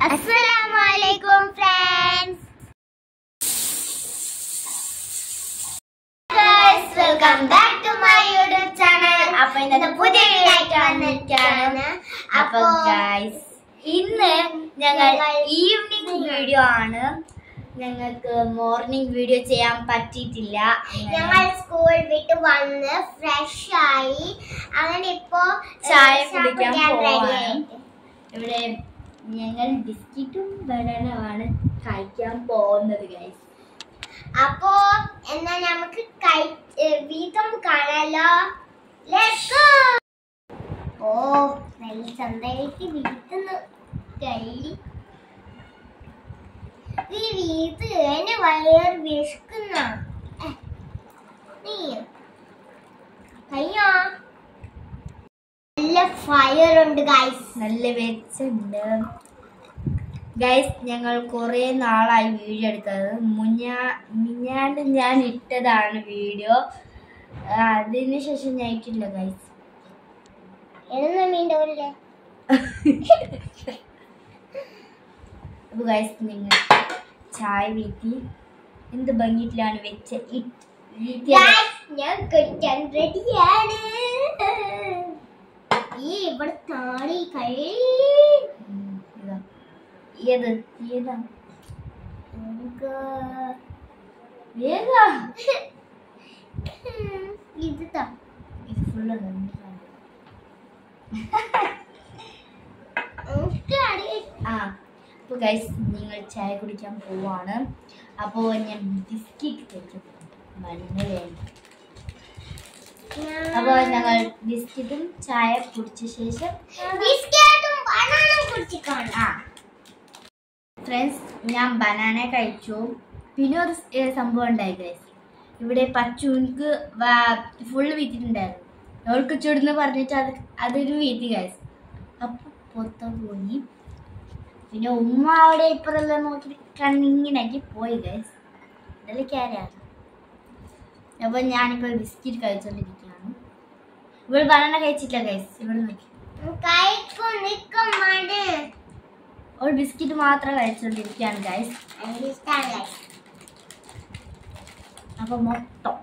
അസ്സലാമലൈക്കും friends welcome back to my YouTube channel അപ്പൊ ഇന്നത്തെ പുതിയ വീഡിയോ ആയിട്ട് വന്നിരിക്കുകയാണ്. അപ്പൊ ഗൈസ് ഇന്ന് ഞങ്ങൾ ഈവനിങ് വീഡിയോ ആണ്. ഞങ്ങൾക്ക് മോർണിംഗ് വീഡിയോ ചെയ്യാൻ പറ്റിയിട്ടില്ല. ഞങ്ങൾ സ്കൂൾ വിട്ട് വന്ന് ഫ്രഷ് ആയി. അങ്ങനെ ഇപ്പോ ചായ കുടിക്കാൻ ഇവിടെ ഞങ്ങൾ ബിസ്ക്കറ്റും ബനാനമാണ് കഴിക്കാൻ പോകുന്നത് ഗൈസ് അപ്പോ എന്നാ നമുക്ക് വീതം കാണാലോ. ഓ നല്ല ചന്തയിലേക്ക് വീട്ടിന്ന് കൈ ഈ എന്നെ വയർ വിശക്കുന്ന. നീ കയ്യോ നല്ല ഫയർ ഉണ്ട് ഗൈസ് നല്ല വെച്ചുണ്ട് ഗൈസ് ഞങ്ങൾ കുറേ നാളായി വീഡിയോ എടുത്തത്. മുഞ്ഞാ മിഞ്ഞാണ്ട് ഞാൻ ഇട്ടതാണ് വീഡിയോ. അതിന് ശേഷം ഞാൻ ഇട്ടില്ല ഗൈസ് അപ്പൊ അപ്പോൾ ഗൈസ് നിങ്ങൾ ചായ വീട്ടി. എന്ത് ഭംഗിയിലാണ് വെച്ച ഇട്ട് ഞാൻ കുടിക്കാൻ റെഡിയാണ് ഈ ഇവിടെ താടി കൈ. ഇതാ. ഏത്? ഏതാ? നമുക്ക് ഏതാ? ഇത് താ. ഇത് ഫുള്ള് ആ അപ്പോൾ ഗൈസ് നിങ്ങൾ ചായ കുടിക്കാൻ പോവാണ്. അപ്പോൾ ഞാൻ ബിസ്ക്കറ്റ് കഴിച്ചു മണ്ണ് വേണ്ട. അപ്പോൾ ഞങ്ങൾ ബിസ്ക്കറ്റും ചായ കുടിച്ച ശേഷം ബിസ്ക്കറ്റും ബനാനും കുടിച്ചിട്ടാണ് ആ. ഫ്രണ്ട്സ് ഞാൻ ബനാന കഴിച്ചു. പിന്നെ ഒരു സംഭവം ഉണ്ടായി ഗൈസ് ഇവിടെ പച്ചുവിക്ക് ഫുൾ വീട്ടിട്ടുണ്ടായിരുന്നു അവൾക്ക് ചുടുന്ന് പറഞ്ഞിട്ട് അത് അതൊരു വീട്ടിൽ ഗൈസ് അപ്പൊ പൊത്ത പോയി. പിന്നെ ഉമ്മ അവിടെ ഇപ്പറെല്ലാം നോക്കി കണ്ണിങ്ങനാക്കി പോയി ഗൈസ് അതെല്ലാം ക്യാരാണ് അപ്പൊ ഞാനിപ്പോ ബിസ്ക്കറ്റ് കഴിച്ചോണ്ടിരിക്കുകയാണ് ഇവിടെ ബനാന കഴിച്ചിട്ടില്ല ഗൈസ് ഇവിടെ നോക്കി. ഒരു ബിസ്ക്കറ്റ് മാത്രം കഴിച്ചോണ്ടിരിക്കുകയാണ് ഗൈസ്. അപ്പൊ മൊത്തം.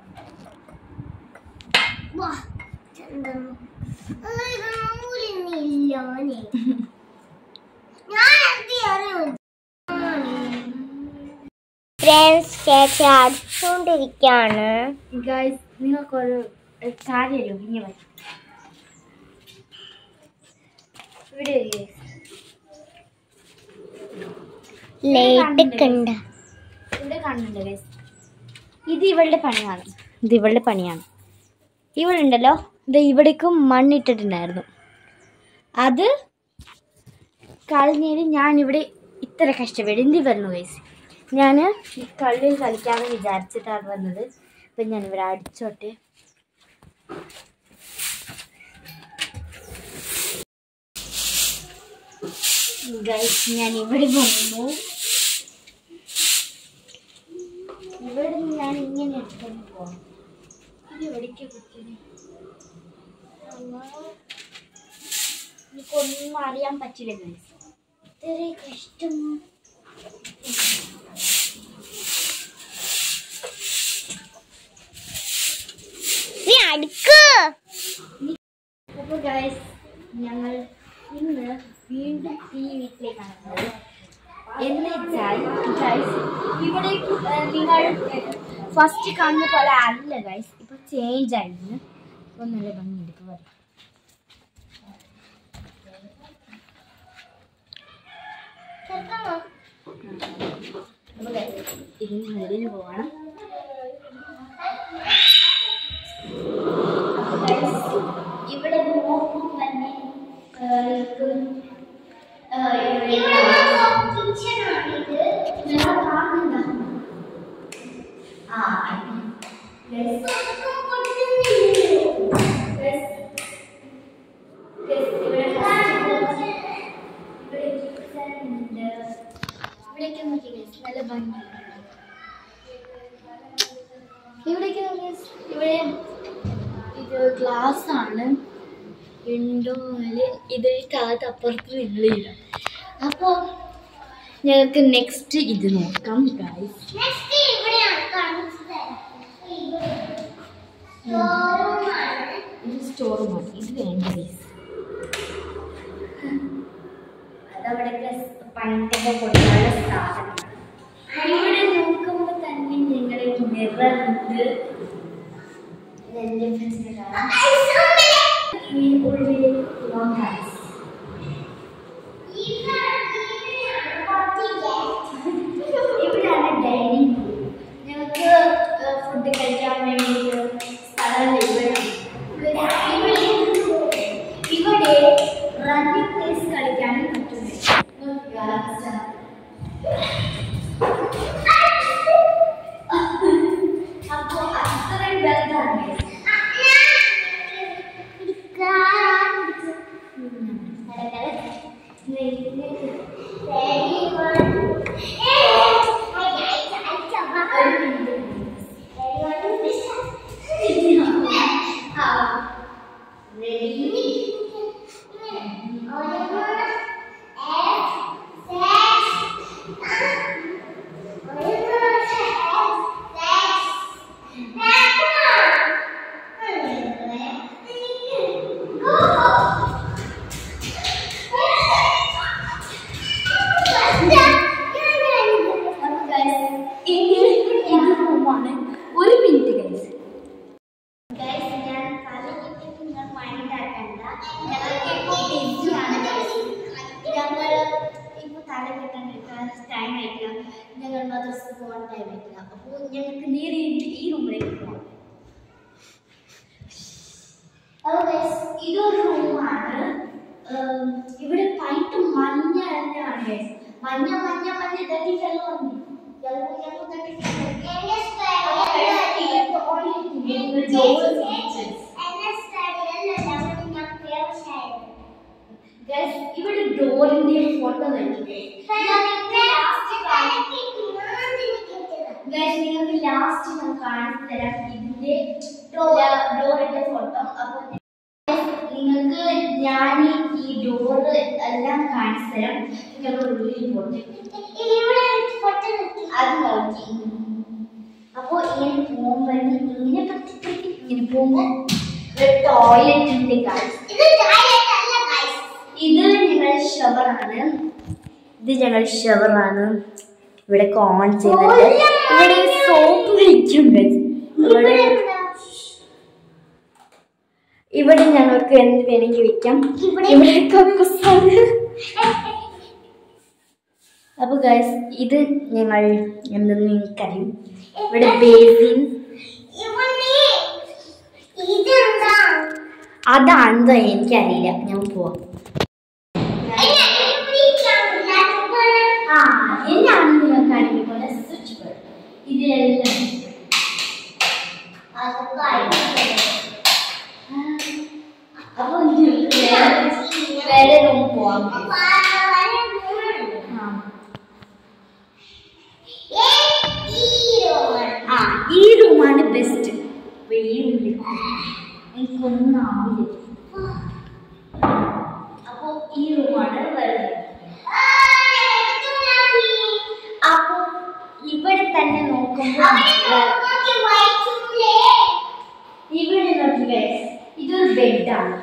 ഫ്രണ്ട്സ് ചേച്ചി അടിച്ചുകൊണ്ടിരിക്കാണ് ഗൈസ് നിങ്ങൾക്കൊരു അറിയോ പിന്നെ വരും ഇവിടെ ഇവിടെ കാണുന്നുണ്ട് ഗൈസ് ഇത് ഇവളുടെ പണിയാണ്. ഇത് ഇവളുടെ പണിയാണ്. ഇവളുണ്ടല്ലോ ഇത് ഇവിടേക്കും മണ്ണിട്ടിട്ടുണ്ടായിരുന്നു. അത് കളഞ്ഞതിന് ഞാൻ ഇവിടെ ഇത്ര കഷ്ടപ്പെടും എന്ത് വരുന്നു ഗൈസ് ഞാൻ ഈ കള്ളിൽ കളിക്കാമെന്ന് വിചാരിച്ചിട്ടാണ് വന്നത്. അപ്പം ഞാൻ ഇവിടെ അടിച്ചോട്ടെ. ഗൈസ് ഞാൻ ഇവിടെ വന്നു. ഇവിടെ ഞാൻ ഇങ്ങനെ എടുക്കുന്നു പോവാം ഇത് എവിടേക്ക് കുത്തിന് എനിക്കൊന്നും അറിയാൻ പറ്റില്ല ഗൈസ് ഇത്ര കഷ്ടം നീ അടുക്ക് അപ്പോൾ ഗൈസ് ഞങ്ങൾ ഇന്ന് വീണ്ടും ഈ വീട്ടിലേക്കാണ് പോകുന്നത്. എന്ന് വെച്ചാൽ ഗൈസ് ഇവിടെ നിങ്ങൾ ഫസ്റ്റ് കാണുന്ന പോലെ അല്ല ഗൈസ് ഇപ്പൊ ചേഞ്ച് ആയിരുന്നു. ഇപ്പൊ നല്ല ഭംഗിയുണ്ട്. ഇപ്പൊ ഗൈസ് ഇതിന് മുകളിൽ പോകണം. ഇവിടെ kitchen ഉണ്ട്. ഇവിടേക്ക് നോക്കി guys, നല്ല ഭംഗിയുണ്ട് ഇത് ഗ്ലാസ് ആണ് ഉണ്ടോ ഇത് താഴത്ത് അപ്പുറത്ത് നിന്നില്ല. അപ്പോൾ ഞങ്ങൾക്ക് നെക്സ്റ്റ് ഇത് നോക്കാം ഇത് സ്റ്റോർ റൂമാണ് ഇത് വേണ്ട ഗൈസ് അതവിടെ പണ്ടൊക്കെ കൊടുക്കാനുള്ള ഇവിടെ നോക്കുമ്പോൾ തന്നെ ഞങ്ങളുടെ മിറർ ഉണ്ട്. ഇതെന്റെ ഫ്രണ്ട്സിനെ കാണാം ഈ ഉള്ളിൽ ഇവൻ ഗൈസ് ഇവിടെയാണ് ഡൈനിങ് ഞങ്ങൾക്ക് ഫുഡ് കഴിക്കാൻ വേണ്ടിയിട്ട് സ്ഥലം ഇവിടെ ഇവിടെ റണ്ണിങ് പ്ലേസ് കളിക്കാനും പറ്റുന്നത് അപ്പോൾ അത്രയും വലുതാണ് ഇത് റൂമാണ് ഒരു മിനിറ്റ് ഗൈസ് ഗൈസ് ഞാൻ തല കിട്ടിയിട്ട് നിങ്ങൾ മൈൻഡ് ആക്കണ്ട ഞങ്ങൾക്ക് ഇപ്പോൾ ബിസിയാണ് ഗൈസ് ഞങ്ങൾ ഇപ്പോൾ തല കെട്ടാൻ ടൈം ആയിട്ടില്ല ഞങ്ങൾ മദ്രസ് പോകാൻ ടൈം ആയിട്ടില്ല അപ്പോൾ ഞങ്ങൾക്ക് നേരെ ഈ റൂമിലേക്ക് പോകാം അപ്പോൾ ഗൈസ് ഇതൊരു റൂമാണ് ഇവിടെ പൈറ്റ് മഞ്ഞ മഞ്ഞ മഞ്ഞ മഞ്ഞ തട്ടി ഇവിടെ ഡോറിന്റെ ഫോട്ടോ നോക്കി ഗൈസ് നിങ്ങൾക്ക് ലാസ്റ്റ് ഞാൻ കാണിച്ചു തരാം ഇതിന്റെ ഡോറിന്റെ ഫോട്ടോ അപ്പോൾ നിങ്ങൾക്ക് ഞാൻ ഈ ഡോറ് എല്ലാം കാണിച്ചു തരാം. നിങ്ങൾ ഉള്ളിൽ പോട്ടെ. അത് അപ്പോൾ ഇങ്ങനെ പോകുമ്പോൾ ഇങ്ങനെ ഇങ്ങനെ പോകുമ്പോൾ ഒരു ടോയ്ലറ്റ് ഉണ്ട് ഗൈസ് ഇത് ഞങ്ങൾ ഷവറാണ് ഇത് ഞങ്ങൾ ഷവറാണ് ഇവിടെ ഓൺ ചെയ്യുന്നുണ്ട് ഇവിടെ സോപ്പ് guys. ഇവിടെ ഇവിടെ ഞങ്ങൾക്ക് എന്ത് വേണമെങ്കിൽ വെക്കാം ഇവിടെ- അപ്പൊ ഗൈസ് ഇത് ഞങ്ങൾ എന്തെന്ന് നിങ്ങൾക്കറിയും ഇവിടെ ബേസിൻ അതാണെന്ന് എനിക്കറിയില്ല. ഞാൻ പോവാം. ഇതിലെല്ലാം അപ്പൊ നിങ്ങൾക്ക് വേറെ വേറെ റൂം പോവാം ആ ആ ഈ റൂമാണ് ബെസ്റ്റ് ഈ റൂമിൽ ആവില്ല അപ്പൊ ഈ റൂമാണ് വരുന്നത് അപ്പൊ ഇവിടെ തന്നെ നോക്കുമ്പോൾ ഇവിടെ നോക്കി ഇതൊരു ബെഡാണ്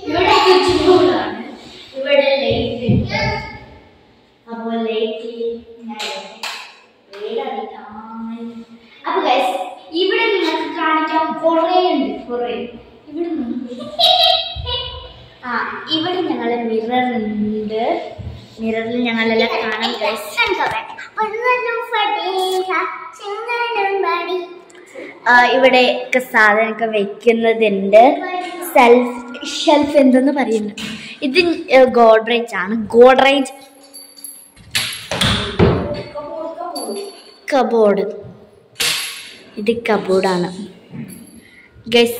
ഇവിടെ സ്വിച്ച് ഇവിടെ ലൈറ്റ് ഉണ്ട്. അപ്പോൾ ലൈറ്റ് അപ്പൊ ഗൈസ് ഇവിടെ. ആ ഇവിടെ ഞങ്ങളെ മിറർ ഉണ്ട്. മിററിൽ ഞങ്ങളെല്ലാം ഇവിടെ ഒക്കെ സാധനമൊക്കെ വെക്കുന്നതുണ്ട്. സെൽഫ് ഷെൽഫ് എന്തെന്ന് പറയുന്നു. ഇത് ഗോഡ്രേജ് ആണ്. ഗോഡ്രേജ് കബോർഡ് ഇത് കബോർഡാണ് ഗസ്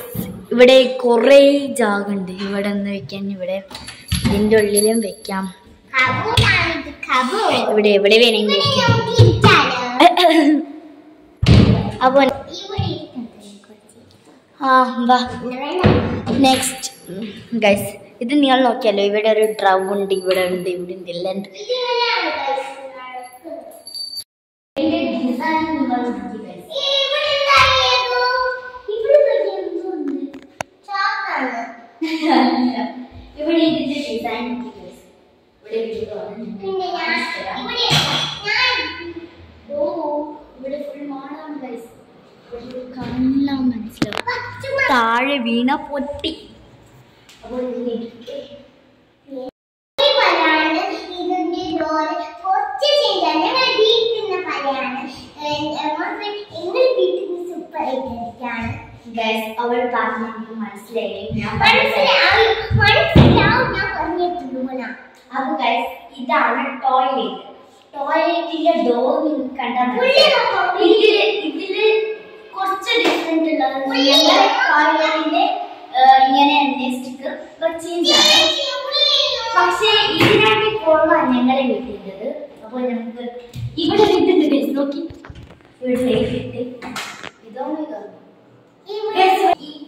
ഇവിടെ കുറേ ജാഗുണ്ട്. ഇവിടെ ഒന്ന് വെക്കാൻ ഇവിടെ ഇതിന്റെ ഉള്ളിലും വെക്കാം. ഇവിടെ എവിടെ വേണമെങ്കിൽ അപ്പൊ ആ വാ. നെക്സ്റ്റ് ഗൈസ് ഇത് നിങ്ങൾ നോക്കിയാലോ? ഇവിടെ ഒരു ഡ്രവ് ഉണ്ട് ഇവിടെ ഉണ്ട് ഇവിടെ ഉണ്ട് എല്ലാം ഉണ്ട് ഡിസൈൻ നിങ്ങൾ നോക്കി guys. ഇവിടെ എന്തായിരുന്നു? ഇവിടെ നോക്കിയേ എന്തോന്ന്? ചോക്കാണ്. ഇവിടെ ഇതിന്റെ ഡിസൈൻ നോക്കി guys. ഇവിടെ വീഡിയോ ആണ് ഞാൻ പിന്നെ ഞാൻ കാണിച്ചു തരാം. ഇവിടെ ഞാൻ ഓ ഇവിടെ ഫുൾ മാളാണ് ഗൈസ് കണ്ണാ മനസ്സിലാവും പച്ചമ താഴെ വീണ പൊട്ടി അപ്പോൾ ഇതിലേക്ക് ഈ പഴമാണ് ഇതിന്റെ ഡോറ് കുറച്ച് ചെയ്താൽ ഞങ്ങൾ വീട്ടിൽ പഴയാണ് എങ്ങൾ ആയിട്ടാണ് ഗൈസ് അവൾ പറഞ്ഞു മനസ്സിലായി. ഞാൻ മനസ്സിലാവും. ഞാൻ പറഞ്ഞിട്ടുള്ളൂ അപ്പൊ ഗൈസ് ഇതാണ് ടോയ്ലറ്റ് ടോയ്ലറ്റിന്റെ ഡോർ നിങ്ങൾക്ക് കണ്ടാൽ. ഇതിൽ ഇതിൽ കുറച്ച് ഡിഫറെന്റ് ഉള്ളത് ടോയ്ലറ്റിന്റെ ഇങ്ങനെ തന്നെ സ്റ്റിക്കർ ചേഞ്ച് ആണ് പക്ഷേ ഇതിനായിട്ട് കൊള്ളാം ഞങ്ങളെ വീട്ടിലുള്ളത് അപ്പോൾ നമുക്ക് ഇവിടെ ഇട്ടിട്ട് ഗൈസ് നോക്കി ഇവിടെ സൈഡ് ഇട്ട് ഇതാണ് ഇതാണ് Guys, ഈ-